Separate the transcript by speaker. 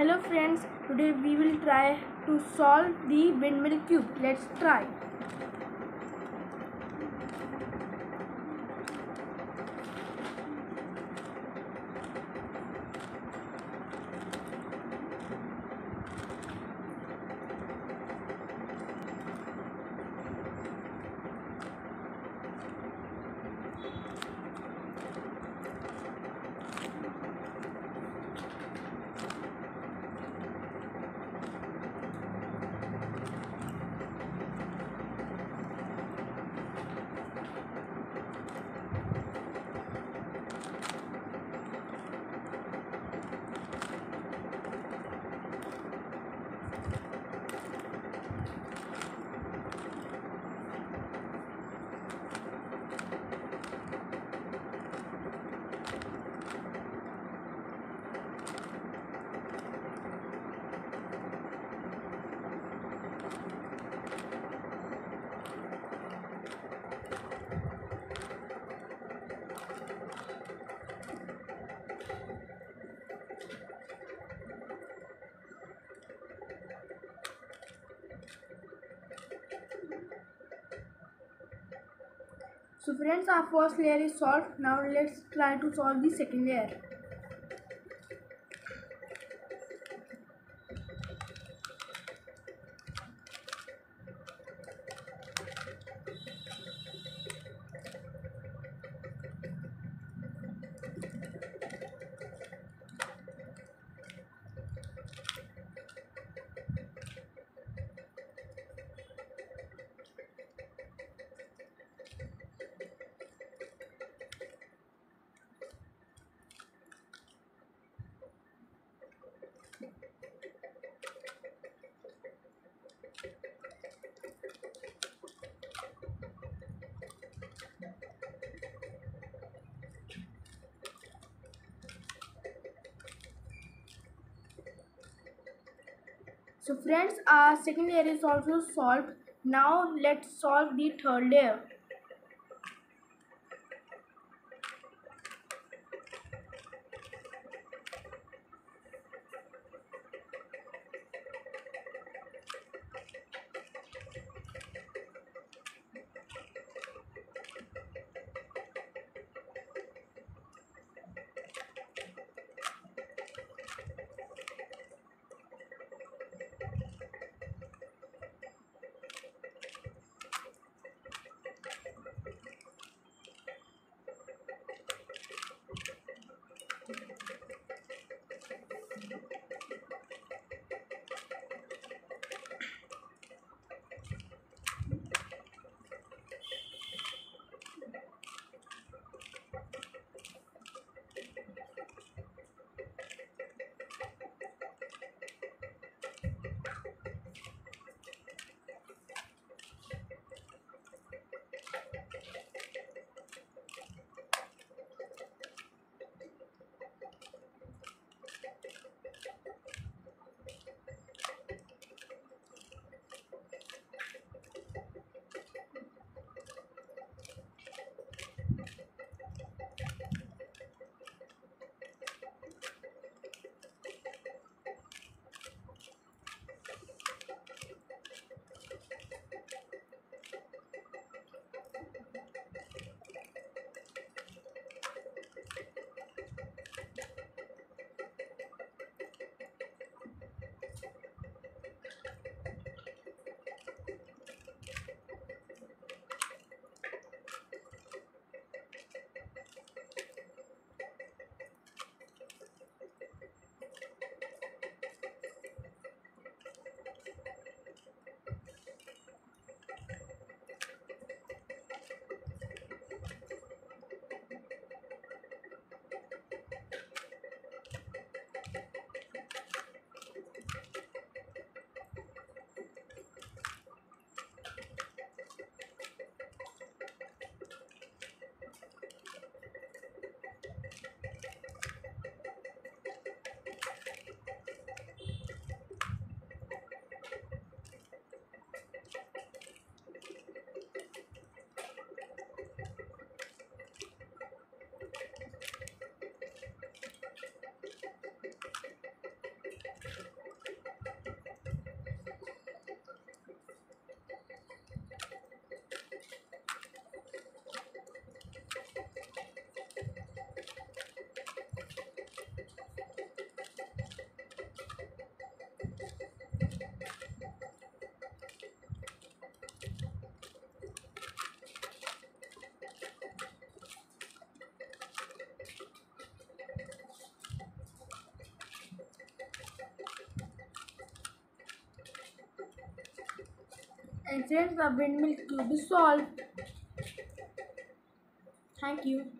Speaker 1: Hello friends, today we will try to solve the windmill cube. Let's try. So friends, our first layer is solved. Now let's try to solve the second layer. So friends, our second layer is also solved. Now let's solve the third layer. And friends, the windmill cube is solved. Thank you.